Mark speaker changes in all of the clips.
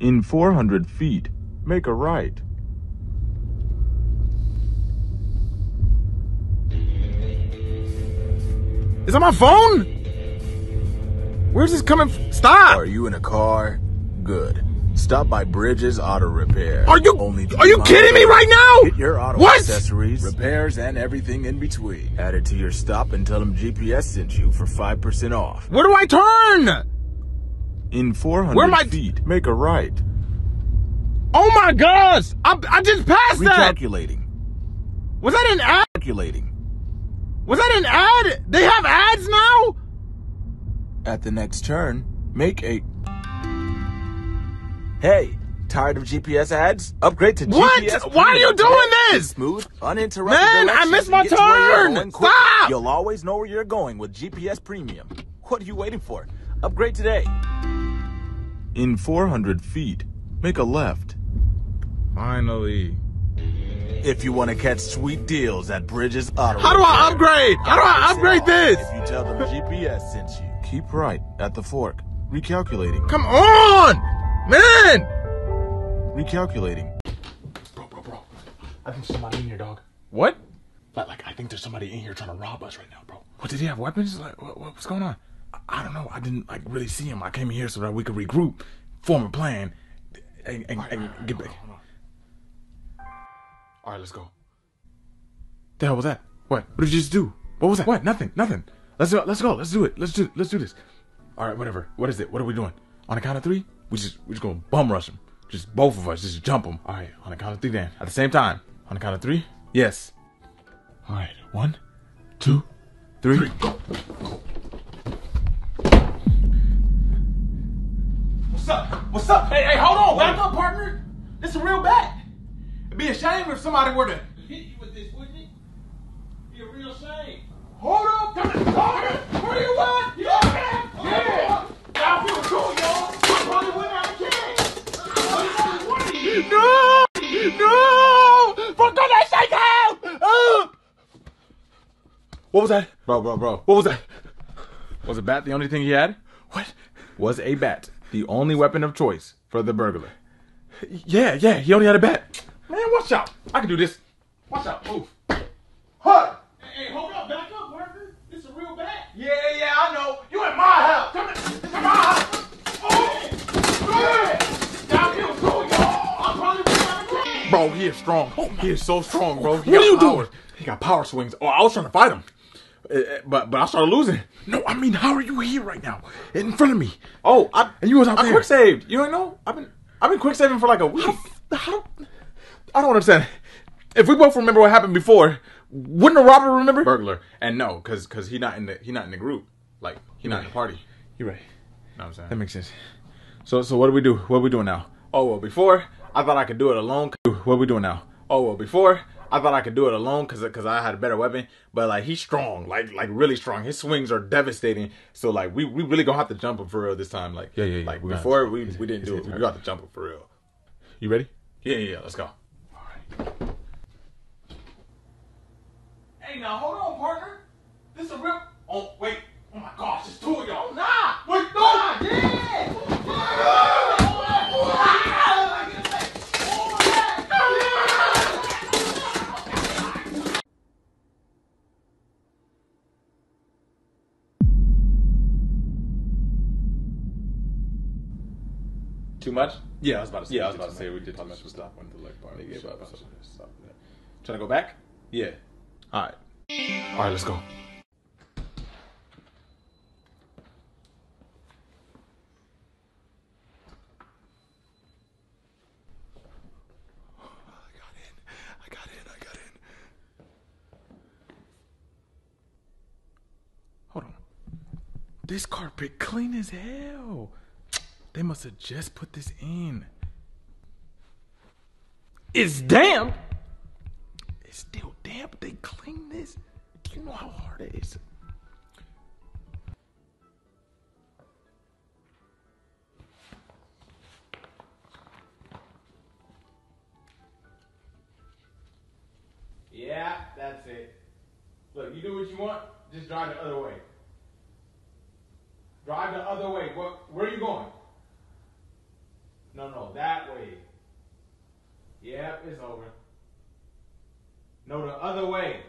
Speaker 1: In 400 feet, make a right.
Speaker 2: Is that my phone? Where's this coming from? Stop!
Speaker 3: Are you in a car? Good. Stop by Bridges Auto Repair.
Speaker 2: Are you
Speaker 3: Only
Speaker 2: are you kidding me right now?
Speaker 3: Get your auto
Speaker 2: What?
Speaker 3: accessories, repairs, and everything in between. Add it to your stop and tell them GPS sent you for 5% off.
Speaker 2: Where do I turn?
Speaker 1: In 400
Speaker 2: Where I-
Speaker 1: feet, make a right.
Speaker 2: Oh my gosh! I, I just passed that!
Speaker 3: Recalculating.
Speaker 2: Was that an ad?
Speaker 3: Calculating.
Speaker 2: Was that an ad? They have ads now?
Speaker 3: At the next turn, make a. Hey, tired of GPS ads? Upgrade to
Speaker 2: What?
Speaker 3: GPS.
Speaker 2: Why are you doing this?
Speaker 3: Smooth, uninterrupted.
Speaker 2: Man, I missed my
Speaker 3: get to where you're
Speaker 2: turn. Stop.
Speaker 3: You'll always know where you're going with GPS Premium. What are you waiting for? Upgrade today.
Speaker 1: In 400 feet, make a left.
Speaker 2: Finally.
Speaker 3: If you want to catch sweet deals at Bridges Auto.
Speaker 2: How do I upgrade? How do I upgrade this?
Speaker 3: If you tell them GPS sent you.
Speaker 1: Keep right at the fork. Recalculating.
Speaker 2: Come on! Man!
Speaker 1: Recalculating.
Speaker 4: Bro, bro, bro. I think somebody in here, dog.
Speaker 2: What?
Speaker 4: Like, like I think there's somebody in here trying to rob us right now, bro.
Speaker 2: What did he have weapons? Like what, what- what's going on? I, don't know. I didn't like really see him. I came here so that we could regroup, form a plan, and, and, and get back.
Speaker 4: All right, let's go.
Speaker 2: The hell was that? What? What did you just do? What was that? What? Nothing. Nothing. Let's go. Let's go. Let's do it. Let's do. Let's do this. All right. Whatever. What is it? What are we doing? On the count of three, we just we just gonna bum rush him. Just both of us. Just jump him. All right. On the count of three, then. At the same time. On the count of three. Yes. All right. One, two, three.
Speaker 4: What's up? What's up? Hey, hey, hold on. Back up, partner. This a real bat. It'd be a shame if somebody were to hit you with this, wouldn't it? Be a real shame. Hold up. Come on. Hold up. Where you at? Yeah. Yeah. Y'all feel cool, y'all. Probably wouldn't have a chance.
Speaker 2: No! No! For goodness sake, help! Oh! What was that? Bro, bro, bro. What was that? Was a bat the only thing he had? What? Was a bat the only weapon of choice for the burglar? Yeah, yeah, he only had a bat. Man, watch out. I can do this. Watch out. Move. Huh?
Speaker 4: Hey, hey, hold up. Back up, partner. This a real bat.
Speaker 2: Yeah, yeah, I know. You in my house. Come in. Come my house.
Speaker 4: Oh! Hey! Y'all cool, y'all. I probably wouldn't have.
Speaker 2: Bro, he is strong. Oh, he is so strong, bro. He
Speaker 4: What are you
Speaker 2: power.
Speaker 4: doing?
Speaker 2: He got power swings. Oh, I was trying to fight him, Eh, eh, but but I started losing. No, I mean, how are you here right now, in front of me? Oh, I, and you was out
Speaker 4: I
Speaker 2: there.
Speaker 4: quick
Speaker 2: saved. You don't know? I've been I've been quick saving for like a week. How, I don't understand. If we both remember what happened before, wouldn't a robber remember? Burglar. And no, cause cause he not in the he not in the group. Like he not in the party. You're right. Know what I'm saying? That makes sense. So so what do we do? What are we doing now? Oh well, before I thought I could do it alone. What are we doing now? Oh well, before I thought I could do it alone because because I had a better weapon. But like he's strong, like like really strong. His swings are devastating. So like we we really gonna have to jump him for real this time. Like
Speaker 4: Yeah, yeah, yeah.
Speaker 2: Like
Speaker 4: We
Speaker 2: before we we didn't do it. We got to jump him for real. You ready? Yeah yeah yeah. Let's go.
Speaker 4: Hey, now hold on, partner. This a real. Oh wait. Oh my gosh, it's two of y'all. Nah. Wait, no. Yeah.
Speaker 2: Oh, much?
Speaker 4: Yeah, I was about to say.
Speaker 2: Yeah, I was about to say we did too much.
Speaker 4: Stop when the leg part.
Speaker 2: They gave up.
Speaker 4: Stop,
Speaker 2: So. Trying to go back? Yeah. All right.
Speaker 4: All right, let's go.
Speaker 2: I got in. I got in. I got in. Hold on. This carpet clean as hell. They must have just put this in. It's damp. It's still damp. They clean this. Do you know how hard it is? Yeah, that's it. Look, you do what you want, just drive the other way. Drive the other way. What, where are you going? No, no, that way. Yep, it's over. No, the other way.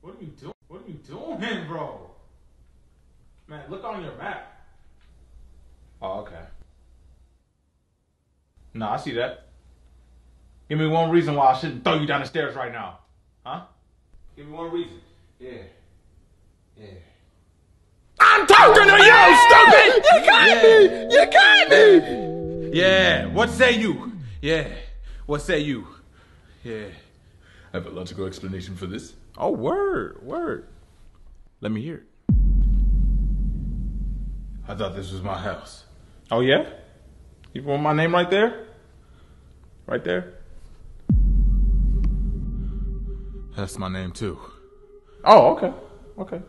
Speaker 2: What are you doing? What are you doing, bro? Man, look on your map. Oh, okay. No, I see that. Give me one reason why I shouldn't throw you down the stairs right now. Huh? Give me one reason. Yeah. Yeah.
Speaker 3: I'm talking to you, stupid! You got me! You got me!
Speaker 2: Yeah. What say you? Yeah. What say you? Yeah.
Speaker 3: I have a logical explanation for this.
Speaker 2: Oh, word, word. Let me hear it.
Speaker 3: I thought this was my house.
Speaker 2: Oh yeah? You want my name right there? Right there?
Speaker 3: That's my name too.
Speaker 2: Oh, okay. Okay.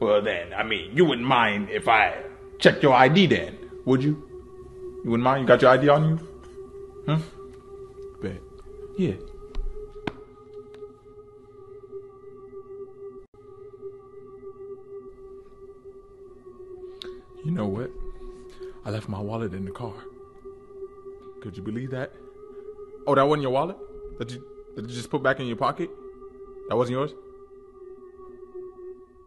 Speaker 2: Well then, I mean, you wouldn't mind if I checked your ID then, would you? You wouldn't mind? You got your ID on you? Huh?
Speaker 3: Bet.
Speaker 2: Yeah.
Speaker 3: You know what? I left my wallet in the car. Could you believe that?
Speaker 2: Oh, that wasn't your wallet? That you that you just put back in your pocket? That wasn't yours?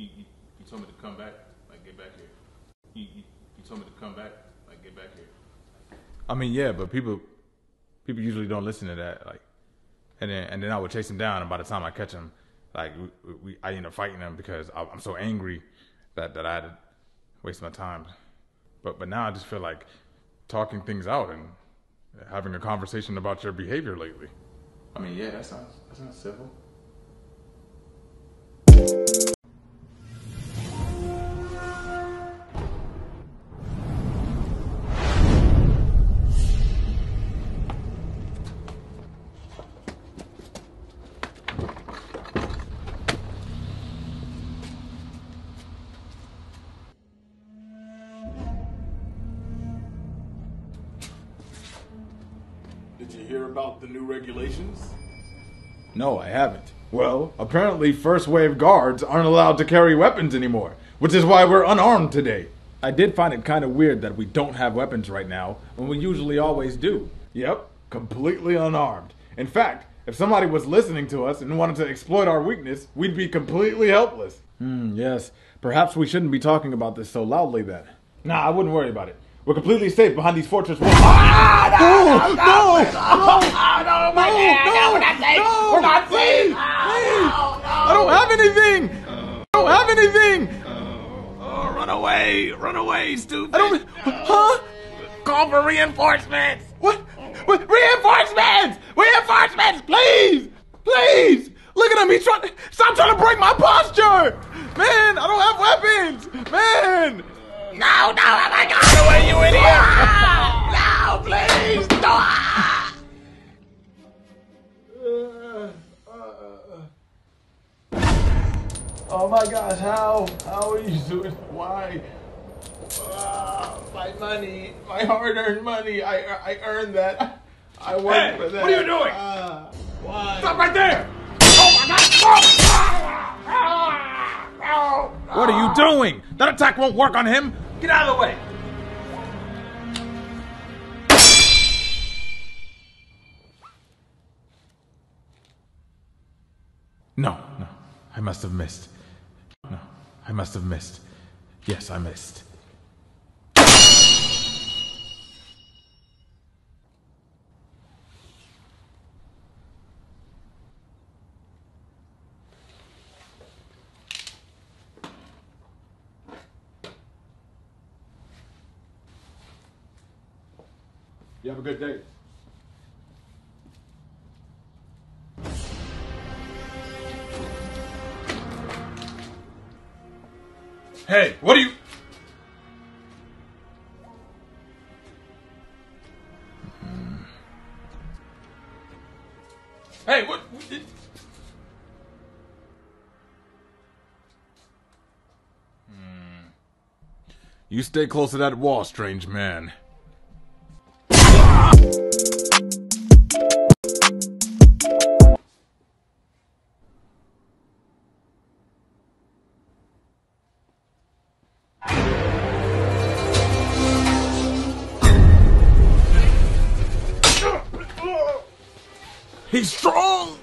Speaker 5: You, you, you told me to come back. Like, get back here. You, you, you told me to come back. Like, get back here.
Speaker 2: I mean, yeah, but people people usually don't listen to that. Like, and then and then I would chase him down, and by the time I catch him, like we, we I end up fighting him because I, I'm so angry that that I had to waste my time. But but now I just feel like talking things out and having a conversation about your behavior lately.
Speaker 5: I mean, yeah, that sounds, that sounds civil.
Speaker 3: About the new regulations?
Speaker 2: No, I haven't. Well, apparently first wave guards aren't allowed to carry weapons anymore, which is why we're unarmed today. I did find it kind of weird that we don't have weapons right now when we usually always do. Yep, completely unarmed. In fact, if somebody was listening to us and wanted to exploit our weakness, we'd be completely helpless. Hmm, yes. Perhaps we shouldn't be talking about this so loudly then. Nah, I wouldn't worry about it. We're completely safe behind these fortress walls. Oh, ah, ah, no, no, no, no, no, no, no, we're not safe. No, we're not safe. Ah, no! No! I don't have anything. I don't have anything.
Speaker 4: Oh, run away, run away, stupid.
Speaker 2: I don't, huh?
Speaker 4: Call for reinforcements.
Speaker 2: What? what? Reinforcements! Reinforcements, please, please. Look at him, he's trying, stop trying to break my posture. Man, I don't have weapons, man.
Speaker 4: No, no, oh my god! Run away, you idiot! no, please! No!
Speaker 2: Oh my gosh, how? How are you doing? Why? Ah, my money, my hard-earned money. I I earned that. I worked
Speaker 4: Hey,
Speaker 2: for that.
Speaker 4: what are you doing?
Speaker 2: Ah, why?
Speaker 4: Stop right there!
Speaker 2: What are you doing? That attack won't work on him.
Speaker 4: Get out of the way!
Speaker 2: No, no. I must have missed. No, I must have missed. Yes, I missed. You have a good day.
Speaker 3: Hey, what are you?
Speaker 1: Hey, what? Hmm.
Speaker 2: You stay close to that wall, strange man. He's strong!